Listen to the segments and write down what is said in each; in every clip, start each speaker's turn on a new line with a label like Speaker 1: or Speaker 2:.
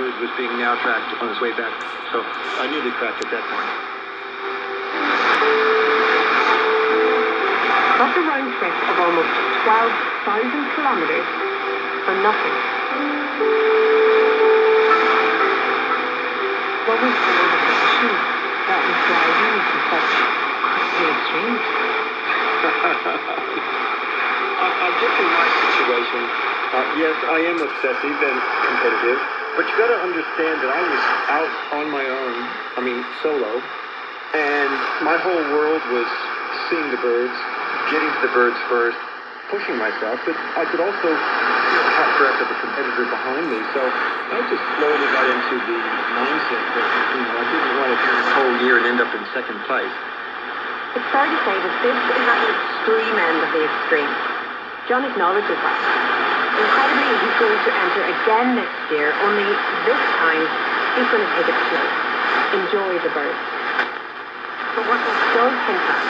Speaker 1: bird was being now tracked on its way back. So I knew they cracked at that point.
Speaker 2: That's a round trip of almost 12,000 kilometres for nothing. What was the motivation that was driving you to such crazy extremes?
Speaker 1: I- I'll give you my situation. Uh, yes, I am obsessive and competitive, but you got to understand that I was out on my own. I mean, solo, and my whole world was seeing the birds, getting to the birds first, pushing myself. But I could also the hot breath of a competitor behind me, so I just slowly got into the mindset that you know I didn't want to do this whole year and end up in second place.
Speaker 2: It's fair to say that this is at the extreme end of the extreme. John acknowledges that. Incredibly, he's going to enter again next year, only this time he's going to take it slow. Enjoy the bird. But what this still hint at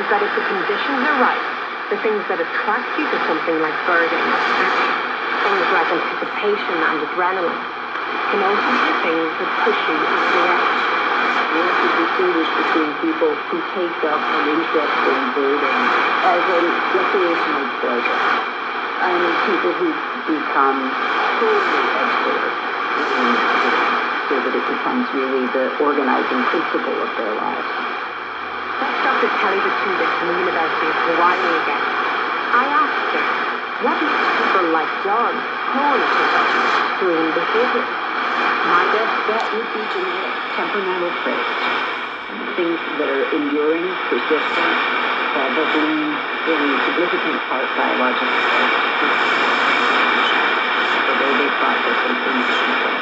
Speaker 2: is that if the conditions are right, the things that attract you to something like birding, things like anticipation and adrenaline, can also be the things that push you over the edge.
Speaker 3: We have to distinguish between people who take up an interest in birding as a recreational pleasure and people who become totally absorbed in so that it becomes really the organizing principle of their lives.
Speaker 2: That's Dr. Kelly Batubic from the University of Hawaii again. I asked her, what makes people like John prone to extreme behavior?
Speaker 3: My best bet would be genetic, temperamental traits. Things that are enduring, persistent, probably in significant part biological the way they process information.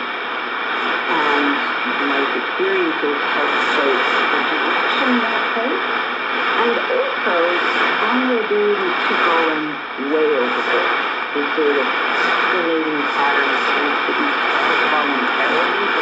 Speaker 3: And my experiences have shape the direction that takes, and also our ability to go in way overboard the sort of relating patterns that we voluntarily